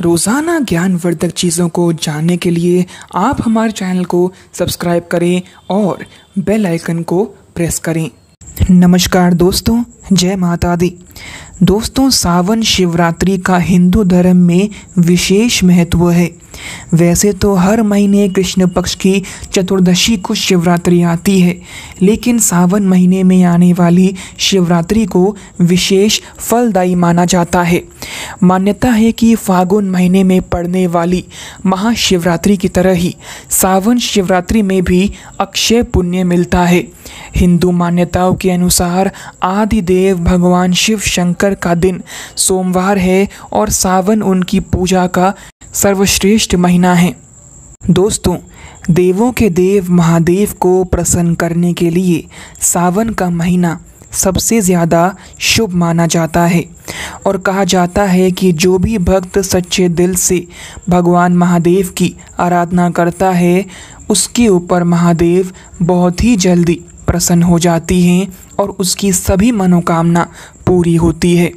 रोज़ाना ज्ञानवर्धक चीज़ों को जानने के लिए आप हमारे चैनल को सब्सक्राइब करें और बेल आइकन को प्रेस करें। नमस्कार दोस्तों, जय माता दी। दोस्तों, सावन शिवरात्रि का हिंदू धर्म में विशेष महत्व है। वैसे तो हर महीने कृष्ण पक्ष की चतुर्दशी को शिवरात्रि आती है, लेकिन सावन महीने में आने वाली शिवरात्रि को विशेष फलदायी माना जाता है। मान्यता है कि फागुन महीने में पड़ने वाली महाशिवरात्रि की तरह ही सावन शिवरात्रि में भी अक्षय पुण्य मिलता है। हिंदू मान्यताओं के अनुसार आदिदेव भगवान शिव शंकर का दिन सोमवार है और सावन उनकी पूजा का सर्वश्रेष्ठ महीना है। दोस्तों, देवों के देव महादेव को प्रसन्न करने के लिए सावन का महीना सबसे ज़्यादा शुभ माना जाता है और कहा जाता है कि जो भी भक्त सच्चे दिल से भगवान महादेव की आराधना करता है, उसके ऊपर महादेव बहुत ही जल्दी प्रसन्न हो जाती हैं और उसकी सभी मनोकामना पूरी होती है।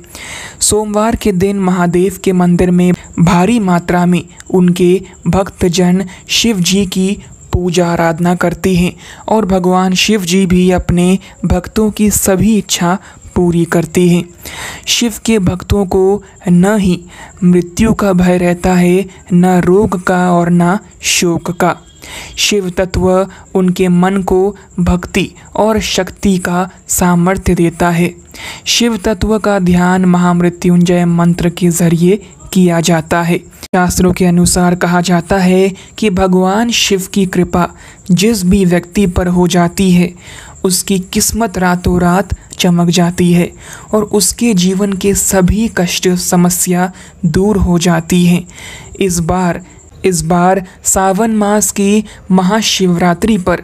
सोमवार के दिन महादेव के मंदिर में भारी मात्रा में उनके भक्तजन शिव जी की पूजा आराधना करते हैं और भगवान शिव जी भी अपने भक्तों की सभी इच्छा पूरी करते हैं। शिव के भक्तों को न ही मृत्यु का भय रहता है, न रोग का और न शोक का। शिव तत्व उनके मन को भक्ति और शक्ति का सामर्थ्य देता है। शिव तत्व का ध्यान महामृत्युंजय मंत्र के ज़रिए किया जाता है। शास्त्रों के अनुसार कहा जाता है कि भगवान शिव की कृपा जिस भी व्यक्ति पर हो जाती है, उसकी किस्मत रातों रात चमक जाती है और उसके जीवन के सभी कष्ट, समस्या दूर हो जाती हैं। इस बार इस बार सावन मास की महाशिवरात्रि पर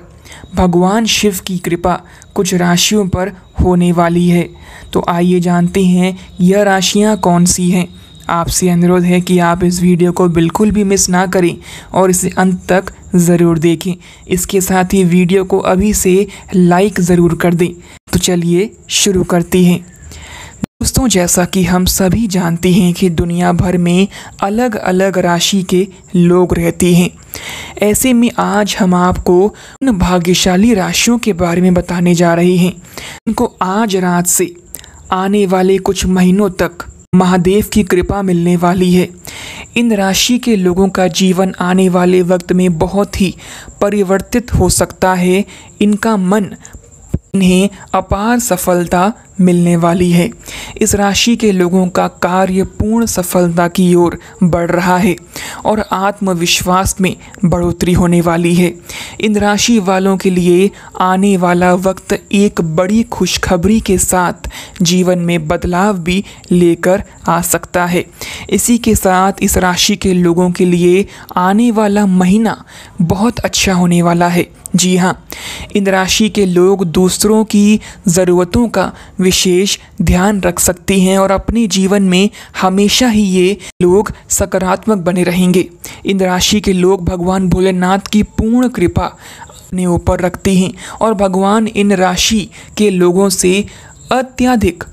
भगवान शिव की कृपा कुछ राशियों पर होने वाली है। तो आइए जानते हैं, यह राशियाँ कौन सी हैं? आपसे अनुरोध है कि आप इस वीडियो को बिल्कुल भी मिस ना करें और इसे अंत तक ज़रूर देखें। इसके साथ ही वीडियो को अभी से लाइक ज़रूर कर दें। तो चलिए शुरू करते हैं। दोस्तों, जैसा कि हम सभी जानते हैं कि दुनिया भर में अलग अलग राशि के लोग रहते हैं। ऐसे में आज हम आपको उन भाग्यशाली राशियों के बारे में बताने जा रहे हैं। उनको आज रात से आने वाले कुछ महीनों तक महादेव की कृपा मिलने वाली है। इन राशि के लोगों का जीवन आने वाले वक्त में बहुत ही परिवर्तित हो सकता है। इनका मन इन्हें अपार सफलता मिलने वाली है। इस राशि के लोगों का कार्य पूर्ण सफलता की ओर बढ़ रहा है और आत्मविश्वास में बढ़ोतरी होने वाली है। इन राशि वालों के लिए आने वाला वक्त एक बड़ी खुशखबरी के साथ जीवन में बदलाव भी लेकर आ सकता है। इसी के साथ इस राशि के लोगों के लिए आने वाला महीना बहुत अच्छा होने वाला है। जी हाँ इन राशि के लोग दूसरों की ज़रूरतों का विशेष ध्यान रख सकते हैं और अपने जीवन में हमेशा ही ये लोग सकारात्मक बने रहेंगे। इन राशि के लोग भगवान भोलेनाथ की पूर्ण कृपा अपने ऊपर रखते हैं और भगवान इन राशि के लोगों से अत्यधिक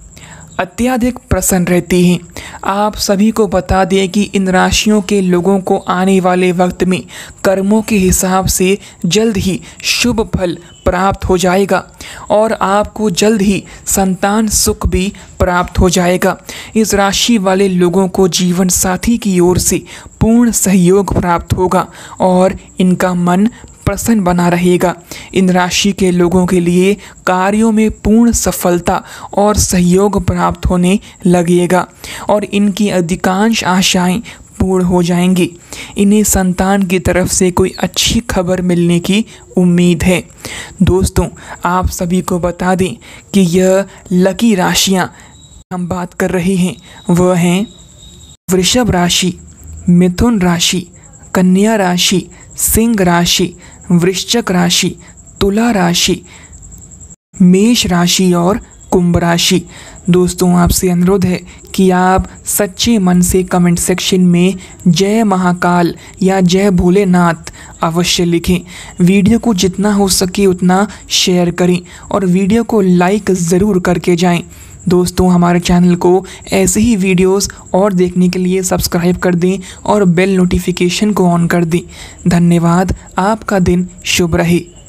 अत्यधिक प्रसन्न रहते हैं। आप सभी को बता दें कि इन राशियों के लोगों को आने वाले वक्त में कर्मों के हिसाब से जल्द ही शुभ फल प्राप्त हो जाएगा और आपको जल्द ही संतान सुख भी प्राप्त हो जाएगा। इस राशि वाले लोगों को जीवन साथी की ओर से पूर्ण सहयोग प्राप्त होगा और इनका मन प्रसन्न बना रहेगा। इन राशि के लोगों के लिए कार्यों में पूर्ण सफलता और सहयोग प्राप्त होने लगेगा और इनकी अधिकांश आशाएँ पूर्ण हो जाएँगी। इन्हें संतान की तरफ़ से कोई अच्छी खबर मिलने की उम्मीद है। दोस्तों, आप सभी को बता दें कि यह लकी राशियाँ हम बात कर रहे हैं। वह हैं वृषभ राशि, मिथुन राशि, कन्या राशि, सिंह राशि वृश्चिक राशि, तुला राशि, मेष राशि और कुंभ राशि। दोस्तों, आपसे अनुरोध है कि आप सच्चे मन से कमेंट सेक्शन में जय महाकाल या जय भोलेनाथ अवश्य लिखें। वीडियो को जितना हो सके उतना शेयर करें और वीडियो को लाइक ज़रूर करके जाएँ। दोस्तों, हमारे चैनल को ऐसे ही वीडियोस और देखने के लिए सब्सक्राइब कर दें और बेल नोटिफिकेशन को ऑन कर दें। धन्यवाद, आपका दिन शुभ रहे।